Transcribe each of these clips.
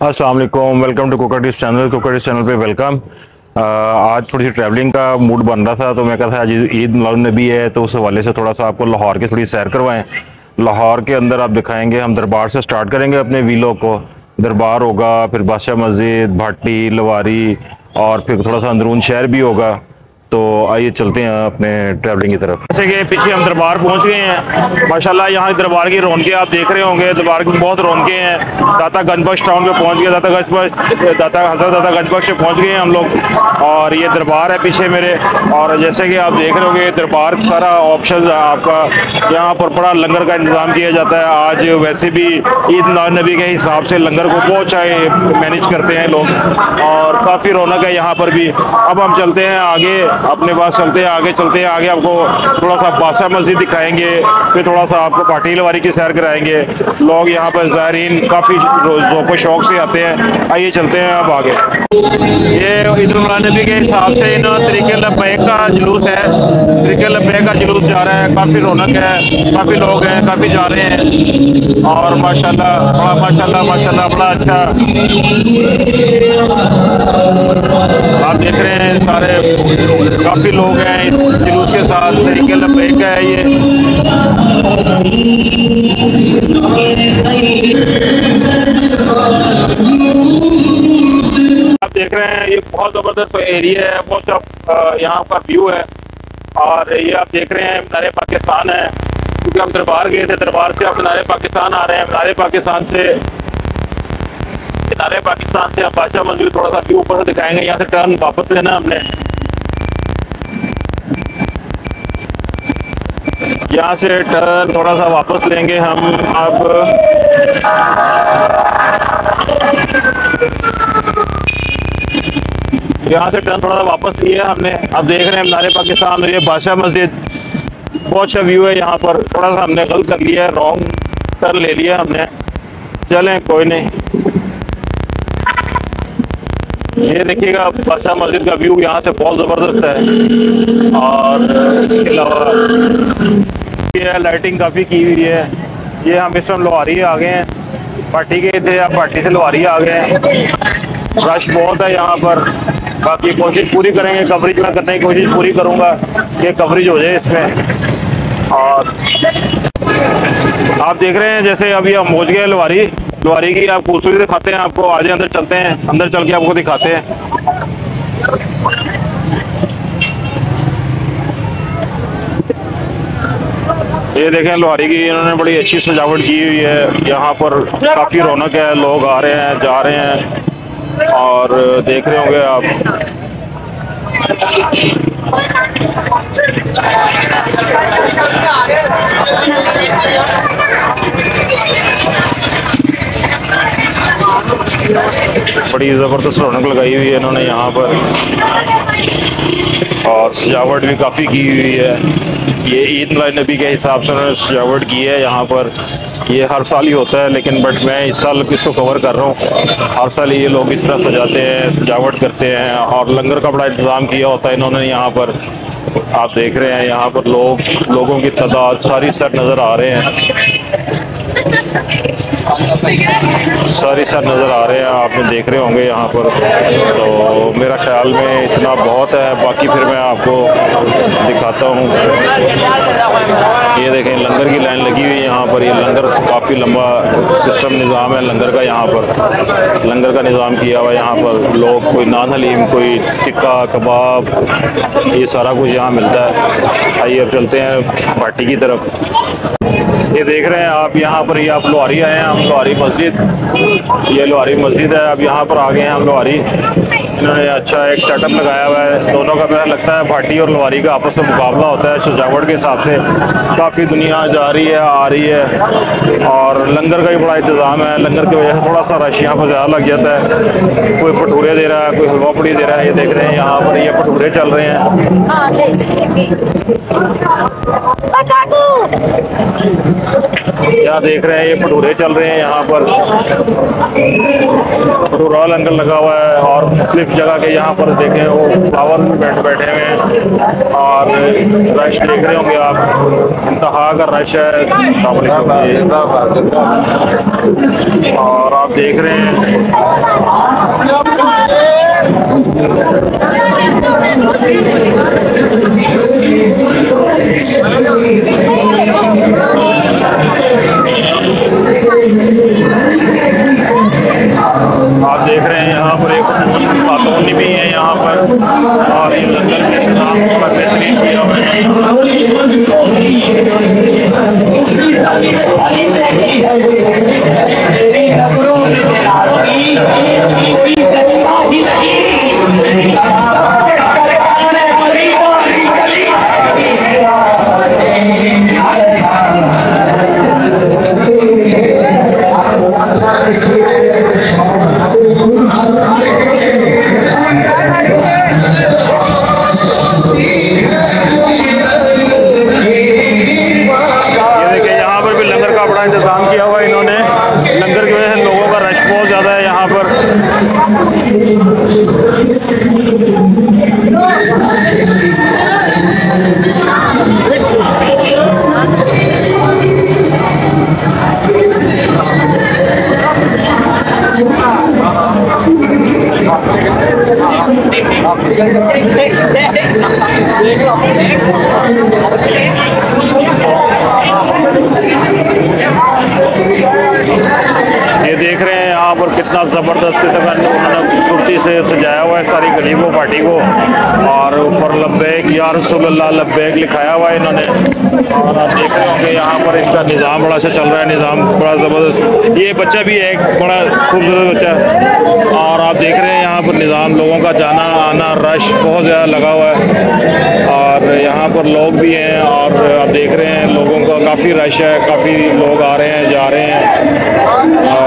अस्सलाम वालेकुम to cooker dish channel dish channel पे वेलकम आज थोड़ी सी ट्रैवलिंग का मूड बन रहा था तो मैं कहा था, आज ईद नबी है तो उस हवाले से थोड़ा सा आपको लाहौर की थोड़ी सैर करवाएँ। लाहौर के अंदर आप दिखाएँगे, हम दरबार से स्टार्ट करेंगे अपने वीलो को। दरबार होगा, फिर बादशाह मस्जिद, भाटी, लवारी, और फिर थोड़ा सा अंदरून शहर भी होगा। तो आइए चलते हैं अपने ट्रैवलिंग की तरफ़। जैसे कि पीछे हम दरबार पहुँच गए हैं। माशाल्लाह, यहाँ दरबार की रौनकें आप देख रहे होंगे। दरबार की बहुत रौनकें हैं। दाता गंजबख्श टाउन पे पहुँच गए, दाता गंजबख्श दाता हज़रत दाता गंजबख्श पहुँच गए हैं हम लोग। और ये दरबार है पीछे मेरे। और जैसे कि आप देख रहे होंगे दरबार सारा ऑप्शन आपका यहाँ पर बड़ा लंगर का इंतज़ाम किया जाता है। आज वैसे भी ईद नबी के हिसाब से लंगर को बहुत चाहे मैनेज करते हैं लोग। और काफ़ी रौनक है यहाँ पर भी। अब हम चलते हैं आगे। अपने पास चलते हैं, आगे चलते हैं, आगे आपको थोड़ा सा बादशाह मस्जिद दिखाएँगे, फिर थोड़ा सा आपको पाटी लवारी की सैर कराएँगे। लोग यहाँ पर ज़ायरीन काफ़ी जोको शौक से आते हैं। आइए चलते हैं अब आगे। ये नबी के हिसाब से इन तरीके लब्बैक का जुलूस है। तरीके लब्बैक का जुलूस जा रहा है। काफ़ी रौनक है, काफ़ी लोग हैं, काफ़ी जा रहे हैं। और माशाल्लाह, बड़ा माशाल्लाह माशाल्लाह, बड़ा अच्छा। आप सारे काफ़ी लोग हैं इस जुलूस के साथ, तरीके लबैक है ये। आप देख रहे हैं, ये बहुत ज़बरदस्त एरिया है बहुत यहाँ का व्यू है। और ये आप देख रहे हैं मीनारे पाकिस्तान है। क्योंकि हम दरबार गए थे, दरबार से अब मीनारे पाकिस्तान आ रहे हैं। मीनारे पाकिस्तान से मीनारे पाकिस्तान से आप बादशाह मंजिल थोड़ा सा व्यू ऊपर से दिखाएँगे यहाँ से टर्न वापस लेना हमने। यहाँ से टर्न थोड़ा सा वापस लेंगे हम अब। यहाँ से टर्न थोड़ा सा वापस लिए हमने। अब देख रहे हैं मीनारे पाकिस्तान ये बादशाह मस्जिद, बहुत अच्छा व्यू है यहाँ पर। थोड़ा सा हमने गलत कर लिया है रॉन्ग टर्न ले लिया हमने। चलें, कोई नहीं। ये देखिएगा, बादशाह मस्जिद का व्यू यहाँ से बहुत ज़बरदस्त है। और इसके अलावा ये लाइटिंग काफ़ी की हुई है। ये हम इस टाइम लोहारी आ गए हैं। पार्टी गए थे, अब पार्टी से लोहारी आ गए हैं। रश बहुत है यहाँ पर। बाकी कोशिश पूरी करेंगे कवरेज में करने की कोशिश पूरी करूँगा कि कवरेज हो जाए इसमें और आप देख रहे हैं, जैसे अभी हम पहुँच गए लोहारी लोहारी की आप खूबसूरती दिखाते हैं, आपको आज अंदर चलते हैं, अंदर चल के आपको दिखाते हैं। ये देखें, लोहारी की इन्होंने बड़ी अच्छी सजावट की हुई है। यहाँ पर काफ़ी रौनक है, लोग आ रहे हैं, जा रहे हैं, और देख रहे होंगे आप। बड़ी ज़बरदस्त रौनक लगाई हुई है इन्होंने यहाँ पर। और सजावट भी काफ़ी की हुई है। ये ईद नबी के हिसाब से उन्होंने सजावट की है यहाँ पर। ये हर साल ही होता है, लेकिन बट मैं इस साल इसको कवर कर रहा हूँ। हर साल ये लोग इस तरह सजाते हैं, सजावट करते हैं और लंगर का बड़ा इंतज़ाम किया होता है इन्होंने यहाँ पर। आप देख रहे हैं यहाँ पर लोग, लोगों की तादाद सारी सर नज़र आ रहे हैं। सारी सर नज़र आ रहे हैं आप देख रहे होंगे यहाँ पर। तो मेरा ख्याल में इतना बहुत है, बाकी फिर मैं आपको दिखाता हूँ। ये देखें, लंगर की लाइन लगी हुई है यहाँ पर। ये लंगर काफ़ी लंबा सिस्टम निज़ाम है, लंगर का यहाँ पर। लंगर का निज़ाम किया हुआ है यहाँ पर। लोग, कोई नान हलीम कोई टिक्का, कबाब, ये सारा कुछ यहाँ मिलता है। आइए, अब चलते हैं पार्टी की तरफ़। ये देख रहे हैं आप यहाँ पर ये आप लोहारी आए हैं हम लोहारी मस्जिद। ये लोहारी मस्जिद है अब यहाँ पर आ गए हैं हम लोहारी। इन्होंने अच्छा एक सेटअप लगाया हुआ है। दोनों का मेरा लगता है भाटी और लोहारी का आपस में मुकाबला होता है सजावट के हिसाब से। काफ़ी दुनिया जा रही है आ रही है। और लंगर का भी बड़ा इंतज़ाम है। लंगर की वजह से थोड़ा सा रश यहाँ पर ज़्यादा लग जाता है। कोई भटूरे दे रहा है कोई हलवा पड़ी दे रहा है ये देख रहे हैं यहाँ पर ये भटूरे चल रहे हैं। क्या देख रहे हैं? ये भटूरे चल रहे हैं यहाँ पर। भटूरा लंगर लगा हुआ है और मुख्तलिफ़ जगह के यहाँ पर देखें वो फ्लावर में बैठ बैठे हुए हैं और रश देख रहे होंगे आप। इंतहा का रश है। और आप देख रहे हैं। नहीं नहीं नहीं नहीं नहीं नहीं नहीं नहीं कितना ज़बरदस्त किस्म उन्होंने खूबसूरती से सजाया हुआ है सारी गली को पार्टी को। और ऊपर लब्बैक या रसूलुल्लाह लब्बैक लिखाया हुआ है इन्होंने। और आप देख रहे होंगे यहाँ पर इनका निज़ाम बड़ा अच्छा चल रहा है निज़ाम बड़ा ज़बरदस्त। ये बच्चा भी है एक बड़ा खूबसूरत बच्चा है। और आप देख रहे हैं यहाँ पर निज़ाम लोगों का जाना आना रश बहुत ज़्यादा लगा हुआ है। और यहाँ पर लोग भी हैं और आप देख रहे हैं लोगों का काफ़ी रश है काफ़ी लोग आ रहे हैं जा रहे हैं। आ,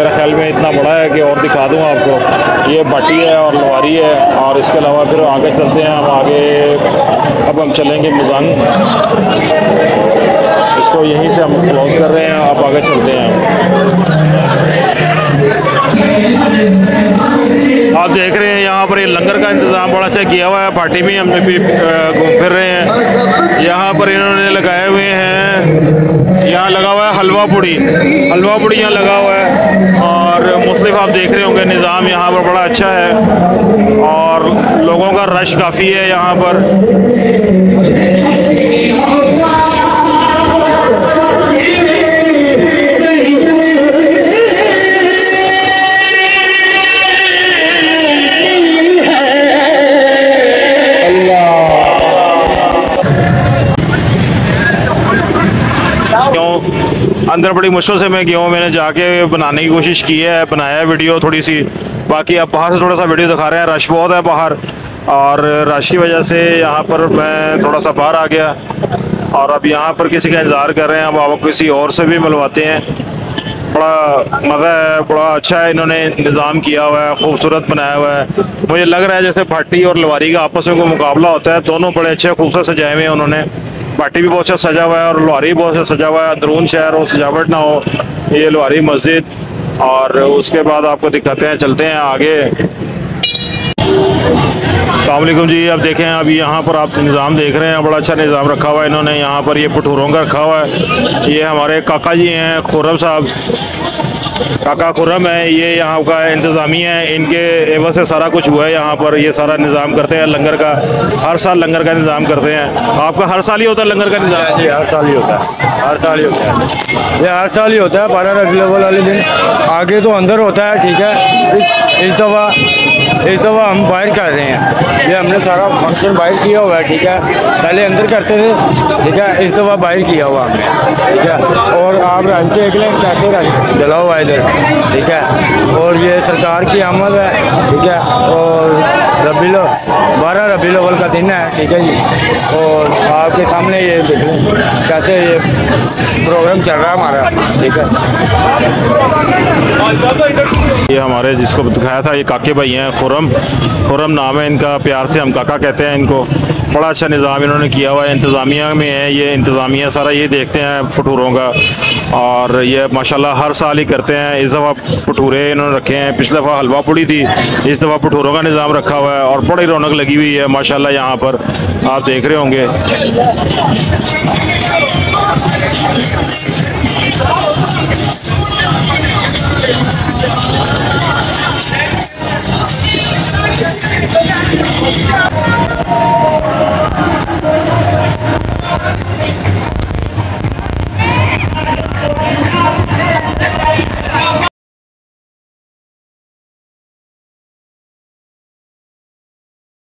मेरा ख्याल में इतना बड़ा है कि और दिखा दूँ आपको। ये भट्टी है और लोहारी है और इसके अलावा फिर आगे चलते हैं, हम आगे, अब हम चलेंगे मिज़ान इसको यहीं से हम क्लोज कर रहे हैं, आप आगे चलते हैं। आप देख रहे हैं यहाँ पर ये लंगर का इंतज़ाम बड़ा अच्छा किया हुआ है, पार्टी में हम भी घूम फिर रहे हैं। यहाँ पर इन्होंने लगाए हुए हैं, यहाँ लगा हुआ है हलवा पूड़ी। हलवा पूड़ी यहाँ लगा हुआ है। मुख्तलिफ़ आप देख रहे होंगे, निज़ाम यहाँ पर बड़ा अच्छा है और लोगों का रश काफ़ी है यहाँ पर। अंदर बड़ी मुश्किल से मैं गया हूँ। मैंने जाके बनाने की कोशिश की है, बनाया वीडियो थोड़ी सी। बाकी आप बाहर से थोड़ा सा वीडियो दिखा रहे हैं। रश बहुत है बाहर। और रश की वजह से यहाँ पर मैं थोड़ा सा बाहर आ गया। और अब यहाँ पर किसी का इंतज़ार कर रहे हैं। अब आप किसी और से भी मिलवाते हैं। बड़ा मज़ा है, बड़ा अच्छा है। इन्होंने निज़ाम किया हुआ है, खूबसूरत बनाया हुआ है। मुझे लग रहा है जैसे भट्टी और लवारी का आपस में कोई मुकाबला होता है। दोनों बड़े अच्छे, खूबसूरत सजाए हुए हैं उन्होंने। पार्टी भी बहुत अच्छा सजा हुआ है और लोहारी बहुत अच्छा सजा हुआ है। अंदरून शहर हो, सजावट ना हो, ये लोहारी मस्जिद और उसके बाद आपको दिखाते हैं, चलते हैं आगे। अलैक्म जी, अब देखें अभी यहाँ पर आप निज़ाम देख रहे हैं, बड़ा अच्छा निज़ाम रखा हुआ है इन्होंने, यहाँ पर ये भटूरों का रखा हुआ है। ये हमारे काका जी हैं, खुर्रम साहब। काका खुर्रम है, ये यहाँ का इंतज़ामी है, इनके एवज से सारा कुछ हुआ है यहाँ पर, ये सारा निज़ाम करते हैं, लंगर का, हर साल लंगर का निज़ाम करते हैं। आपका हर साल ही होता है लंगर का निज़ाम? जी, हर साल ही होता है, हर साल ही होता है। ये हर साल ही होता है, बारह रबी वाले दिन। आगे तो अंदर होता है, ठीक है। इस दफ़ा इस दफ़ा हम बाहर कर रहे हैं। ये हमने सारा फ़ंक्शन बाहर किया हुआ है, ठीक है? पहले अंदर करते थे, ठीक है? इस दफ़ा बाहर किया हुआ हमने, ठीक है? और आप रहते के अगले कैसे जला हुआ इधर, ठीक है? और ये सरकार की आमद है, ठीक है? और रबी बारह रबी अव्वल का दिन है, ठीक है जी। और आपके सामने ये देख लें, कैसे ये प्रोग्राम चल रहा है हमारा, ठीक है। ये हमारे जिसको दिखाया था, ये काके भाई हैं, खुरम। खुरम नाम है इनका, प्यार से हम काका कहते हैं इनको। बड़ा अच्छा निज़ाम इन्होंने किया हुआ है, इंतज़ामिया में है ये, इंतज़ामिया सारा ये देखते हैं भटूरों का। और ये माशाल्लाह हर साल ही करते हैं, इस दफ़ा भटूरे इन्होंने रखे हैं। पिछले दफ़ा हलवा पुड़ी थी, इस दफ़ा भटूरों का निज़ाम रखा हुआ है और बड़ी रौनक लगी हुई है, माशाल्लाह यहाँ पर। आप देख रहे होंगे।